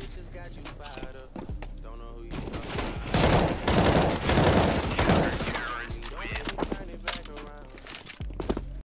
bitches got you fired.